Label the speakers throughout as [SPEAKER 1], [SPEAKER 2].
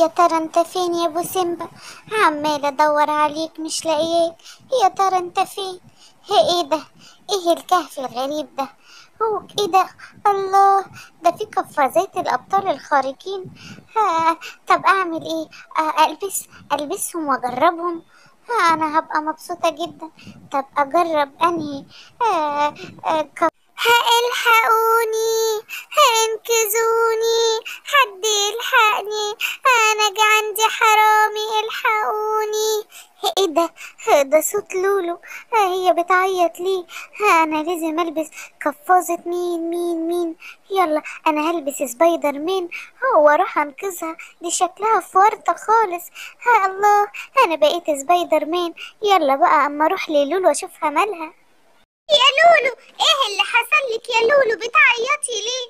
[SPEAKER 1] يا ترى أنت فين يا أبو سيمبا عمال أدور عليك مش لاقياك. يا ترى أنت فين؟ إيه ده؟ إيه الكهف الغريب ده؟ هو إيه ده؟ الله ده في قفازات الأبطال الخارقين. ها طب أعمل إيه؟ ألبس ألبسهم وأجربهم. ها أنا هبقى مبسوطة جدا. طب أجرب أنهي؟ آه آه ك- ها الحقوني انقذوني حد يلحقني أنا عندي حرامي إلحقوني. إيه ده؟ ده؟ صوت لولو. هي بتعيط ليه؟ أنا لازم ألبس قفازة مين مين مين؟ يلا أنا هلبس سبايدر مان. وأروح أنقذها؟ دي شكلها في ورطة خالص. ها الله أنا بقيت سبايدر مان. يلا بقى أما أروح للولو اشوفها مالها يا لولو إيه اللي حصل لك يا لولو بتعيطي ليه؟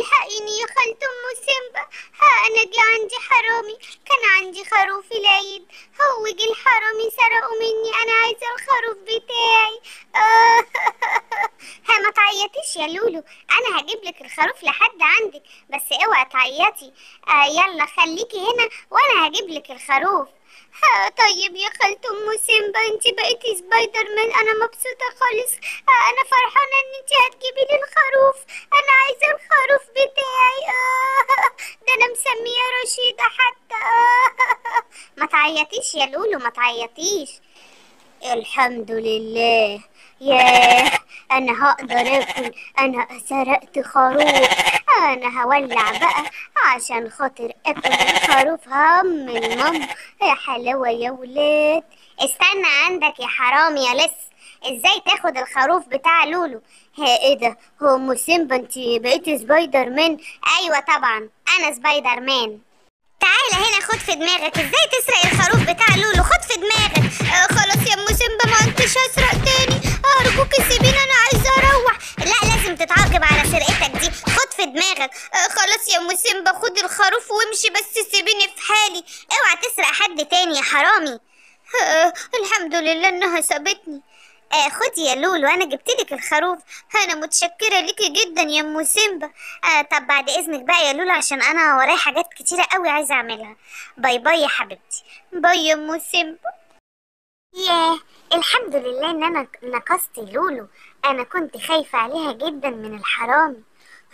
[SPEAKER 1] الحقيني يا خالة أم سيمبا. ها أنا جه عندي حرامي. كان عندي خروف العيد. هو جه الحرامي سرقوا مني. أنا عايزة الخروف بتاعي آه. ها ما تعيطيش يا لولو أنا هجيب لك الخروف لحد عندك بس اوعي تعيطي. آه يلا خليكي هنا وأنا هجيب لك الخروف. ها طيب يا خالة أم سيمبا أنت بقيتي سبايدر مان أنا مبسوطة خالص. آه أنا فرحانة إن أنت هتجيبي لي الخروف. أنا عايزة الخروف بتاعي. آه ده أنا مسمية رشيدة حتى. آه ما تعيطيش يا لولو ما تعيطيش. الحمد لله. ياه. أنا هقدر آكل أنا سرقت خروف. أنا هولع بقى عشان خاطر آكل الخروف. هم النم يا حلاوة يا ولاد. استنى عندك يا حرامي يا لص إزاي تاخد الخروف بتاع لولو؟ ها إيه ده؟ هو أم سيمبا أنت بقيتي سبايدر مان أيوه طبعا أنا سبايدر مان تعالى هنا خد في دماغك. إزاي تسرق الخروف بتاع لولو؟ خد في دماغك. آه خلاص يا أم سيمبا ما أنيش هسرق تاني. أرجوك سيبيني آه خلاص يا أم سيمبا خد الخروف وامشي بس سيبيني في حالي. اوعى تسرق حد تاني يا حرامي. آه الحمد لله إنها سابتني. آه خدي يا لولو أنا جبتلك الخروف. أنا متشكرة ليكي جدا يا أم سيمبا. آه طب بعد إذنك بقى يا لولو عشان أنا ورايا حاجات كتيرة قوي عايزة أعملها. bye bye يا حبيبتي. bye يا أم سيمبا. ياه الحمد لله إن أنا أنقذت لولو. أنا كنت خايفة عليها جدا من الحرامي.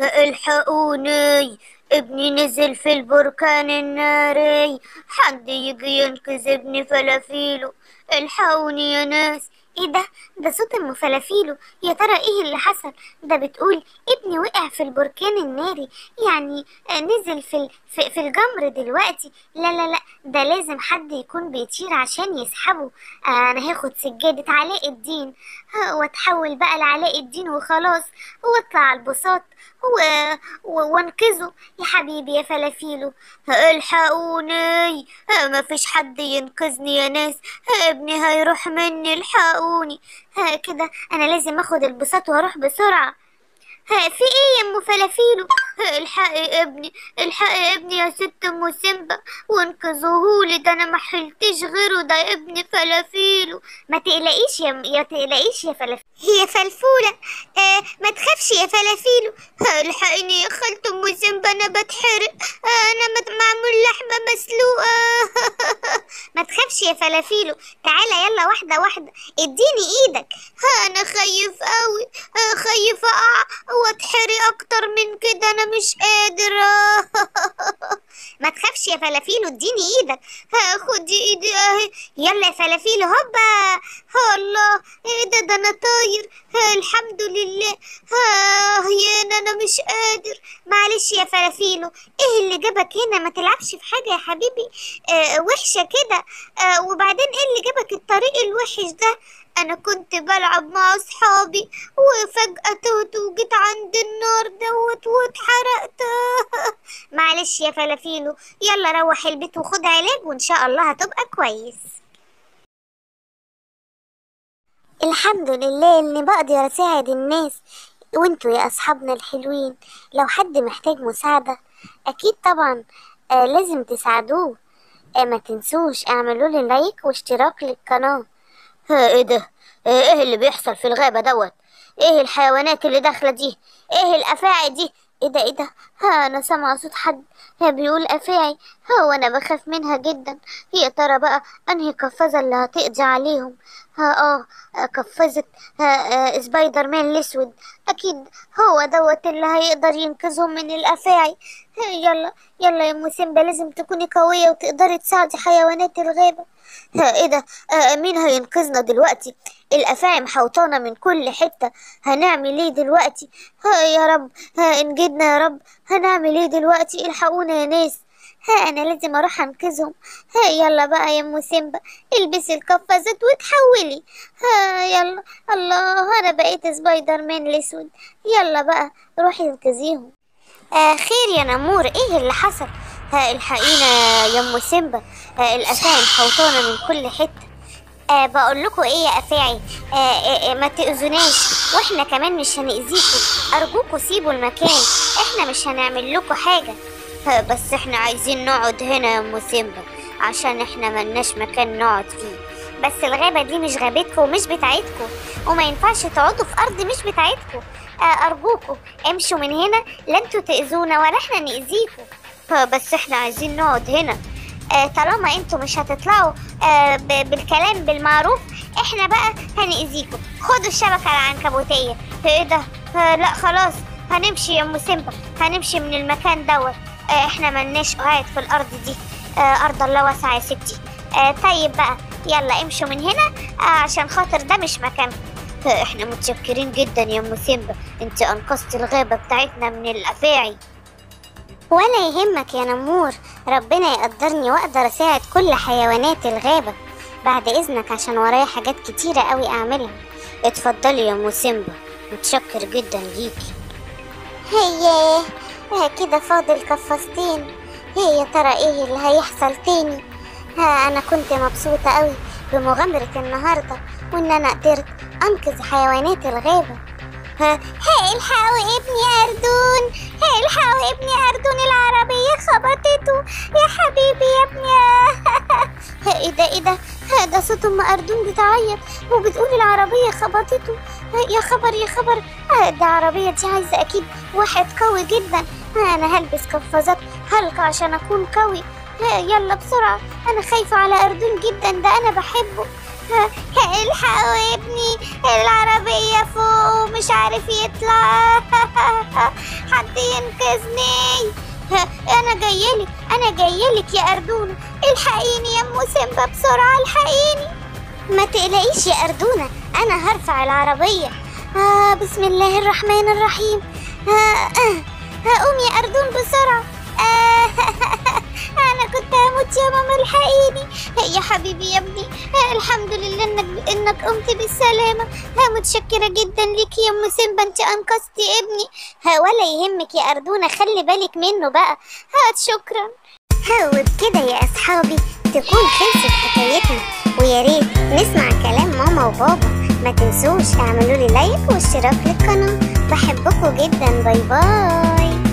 [SPEAKER 1] الحقوني ابني نزل في البركان الناري. حد يجي ينقذ ابني فلافيلو. الحقوني يا ناس. إيه ده؟ ده صوت أم فلافيلو. يا ترى إيه اللي حصل؟ ده بتقول ابني وقع في البركان الناري. يعني نزل في ال- في, في الجمر دلوقتي. لا لا لا. ده لازم حد يكون بيطير عشان يسحبه. آه، أنا هاخد سجادة علاء الدين. واتحول بقى لعلاء الدين وخلاص. واطلع على البساط. و... و... وانقذه يا حبيبي يا فلافيلو الحقوني. ما فيش حد ينقذني يا ناس. ابني هيروح مني الحقوني. كده أنا لازم آخد البساط وأروح بسرعة. ها في إيه يا ها، الحقي ابني الحقي ابني يا ست أم سيمبا وانقذوهولي ده أنا ما حلتش غيره ده ابني فلافيلو ما تقلقيش يا يا تقلقيش يا فلافيلو هي فلفولة. آه ما تخافش يا فلافيلو الحقيني يا خالة أم سيمبا أنا بتحرق. آه أنا معمول لحمة مسلوقة. ما تخافش يا فلافيلو. تعالى يلا واحدة واحدة. اديني إيدك. ها أنا خايف قوي خايف اقع وأتحرق أكتر من كده. أنا مش قادر ما تخافش يا فلافيلو اديني إيدك. خدي ايدي اهي يلا يا فلافيلو هوبا. الله إيه ده؟ ده أنا طاير. الحمد لله. ها يا أنا مش قادر. معلش يا فلافيلو إيه اللي جابك هنا؟ ما تلعبش في حاجة يا حبيبي. آه وحشة كده. آه وبعدين إيه اللي جابك؟ الطريق الوحش ده. أنا كنت بلعب مع أصحابي وفجأة تهت وجيت عند النار دوت واتحرقت. معلش يا فلافيلو يلا روح البيت وخد علاج وإن شاء الله هتبقى كويس. الحمد لله إني بقدر أساعد الناس. وإنتوا يا أصحابنا الحلوين لو حد محتاج مساعدة أكيد طبعا آه لازم تساعدوه. آه ما تنسوش اعملوا لي لايك واشتراك للقناة. ها إيه ده؟ إيه اللي بيحصل في الغابة دوت؟ إيه الحيوانات اللي داخلة دي؟ إيه الأفاعي دي؟ إيه ده إيه ده؟ ها أنا سامعة صوت حد. بيقول أفاعي. ها وأنا بخاف منها جدا. يا ترى بقى أنهي قفازة اللي هتقضي عليهم. ها آه، قفازة ها آه سبايدر مان الأسود. أكيد هو دوت اللي هيقدر ينقذهم من الأفاعي. ها يلا يلا يا أم سيمبا لازم تكوني قوية وتقدري تساعدي حيوانات الغابة. ها إيه ده؟ آه مين هينقذنا دلوقتي؟ الأفاعي محوطانا من كل حتة. هنعمل إيه دلوقتي؟ ها يا رب. ها انجدنا يا رب. هنعمل إيه دلوقتي؟ الحقونا يا ناس. ها أنا لازم أروح أنقذهم. ها يلا بقى يا أم سيمبا البسي القفازات وتحولي. ها يلا. الله أنا بقيت سبايدر مان الأسود. يلا بقى روحي انقذيهم. آه خير يا نمور. إيه اللي حصل؟ ها الحقينا يا أم سيمبا. آه الافاعي محوطانا من كل حتة. آه بقول لكم إيه يا افاعي آه آه آه ما تأذوناش. وإحنا كمان مش هنأذيكم. ارجوكوا سيبوا المكان. إحنا مش هنعمل لكم حاجة. بس إحنا عايزين نقعد هنا يا أم سيمبا عشان إحنا ملناش مكان نقعد فيه. بس الغابة دي مش غابتكم ومش بتاعتكم. وما ينفعش تقعدوا في أرض مش بتاعتكم. آه ارجوكوا امشوا من هنا. لا أنتوا تأذونا ولا إحنا نأذيكم. آه بس إحنا عايزين نقعد هنا. طالما أنتوا مش هتطلعوا آه بالكلام بالمعروف إحنا بقى هنأذيكم. خدوا الشبكة العنكبوتية. إيه ده؟ آه لا خلاص. هنمشي يا أم سيمبا. هنمشي من المكان دوت. آه إحنا ملناش قاعد في الأرض دي. آه أرض الله واسعة يا ستي. آه طيب بقى يلا امشوا من هنا آه عشان خاطر ده مش مكان. آه إحنا متشكرين جدا يا أم سيمبا. انت أنقذت الغابة بتاعتنا من الأفاعي. ولا يهمك يا نمور. ربنا يقدرني وأقدر أساعد كل حيوانات الغابة بعد إذنك عشان ورايا حاجات كتيرة قوي أعملها. اتفضلي يا ام سيمبا متشكر جدا ليكي. هي ها كده فاضل قفازتين هي يا ترى إيه اللي هيحصل تاني؟ ها أنا كنت مبسوطة قوي بمغامرة النهاردة وإن أنا قدرت أنقذ حيوانات الغابة. الحقوا ابني أردون الحقوا ابني أردون العربية خبطته؟ يا حبيبي يا ابني. إيه ده إيه ده ده صوت أم أردون بتعيط وبتقول العربية خبطته. يا خبر يا خبر. ده عربية دي عايزة أكيد واحد قوي جدا. ها أنا هلبس قفازات هلقى عشان أكون قوي. يلا بسرعة. أنا خايفة على أردون جدا. ده أنا بحبه. الحقوا ابني العربية فوق ومش عارف يطلع. حد ينقذني؟ أنا جايلك أنا جايلك يا اردونة الحقيني يا ام سيمبا بسرعة الحقيني. ما تقلقيش يا اردونة أنا هرفع العربية. آه بسم الله الرحمن الرحيم. آه آه آه قوم يا أردون بسرعة. آه هموت يا ماما الحقيني. يا حبيبي يا ابني. آه الحمد لله انك إنك قمت بالسلامة. ها متشكرة جدا ليكي يا أم سيمبا. أنت أنقذتي ابني. ولا يهمك يا اردونة خلي بالك منه بقى. هات شكرا. وبكده يا أصحابي. تكون خلصت حكايتنا. ويا ريت نسمع كلام ماما وبابا. ما تنسوش اعملوا لي لايك واشتراك للقناة بحبكم جدا. باي باي.